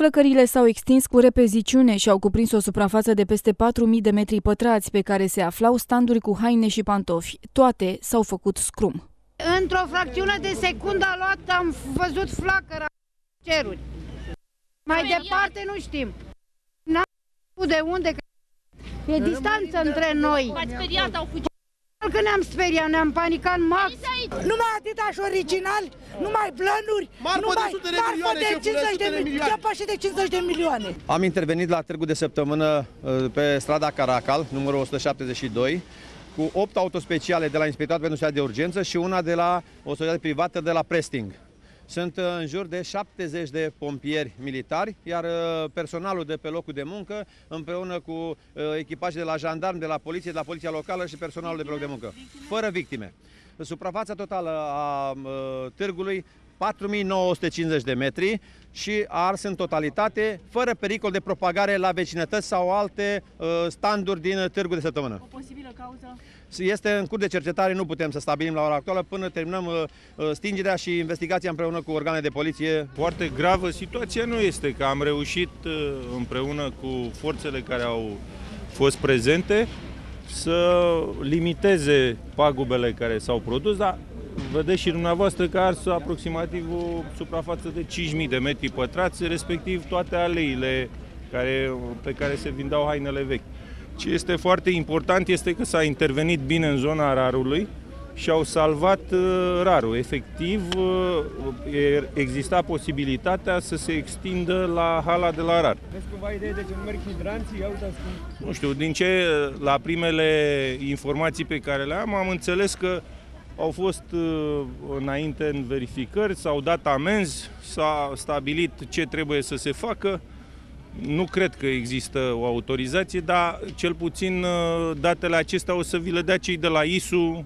Flăcările s-au extins cu repeziciune și au cuprins o suprafață de peste 4.000 de metri pătrați pe care se aflau standuri cu haine și pantofi. Toate s-au făcut scrum. Într-o fracțiune de secundă a luat, am văzut flacăra ceruri. Mai departe nu știm. N-am de unde, că e distanță între noi. V-ați speriat, au fugit. Că ne-am speriat, ne-am panicat max. Numai atâta și original, numai planuri, Marfă de numai sute de marfă milioane de și 50 de, sute de mi- milioane. depășit de 50 de milioane. Am intervenit la târgul de săptămână uh, pe strada Caracal, numărul 172, cu 8 autospeciale de la Inspectoratul pentru Societate de Urgență și una de la o societate privată de la Presting. Sunt uh, în jur de 70 de pompieri militari, iar uh, personalul de pe locul de muncă, împreună cu uh, echipaje de la jandarm, de la poliție, de la poliția locală și personalul de pe loc de muncă, fără victime. Suprafața totală a uh, târgului 4950 de metri și a ars în totalitate, fără pericol de propagare la vecinătăți sau alte uh, standuri din târgul de săptămână. O posibilă cauză? Este în curs de cercetare, nu putem să stabilim la ora actuală până terminăm uh, uh, stingerea și investigația împreună cu organele de poliție. Foarte gravă situația nu este că am reușit uh, împreună cu forțele care au fost prezente să limiteze pagubele care s-au produs, dar vedeți și dumneavoastră că a ars aproximativ o suprafață de 5.000 de metri pătrați, respectiv toate aleile care, pe care se vindeau hainele vechi. Ce este foarte important este că s-a intervenit bine în zona rarului și au salvat uh, rarul. Efectiv, uh, e- exista posibilitatea să se extindă la hala de la rar. Aveți cumva idee de ce nu merg hidranții? Ia uitați cum... Nu știu, din ce la primele informații pe care le am, am înțeles că au fost uh, înainte în verificări, s-au dat amenzi, s-a stabilit ce trebuie să se facă. Nu cred că există o autorizație, dar cel puțin uh, datele acestea o să vi le dea cei de la ISU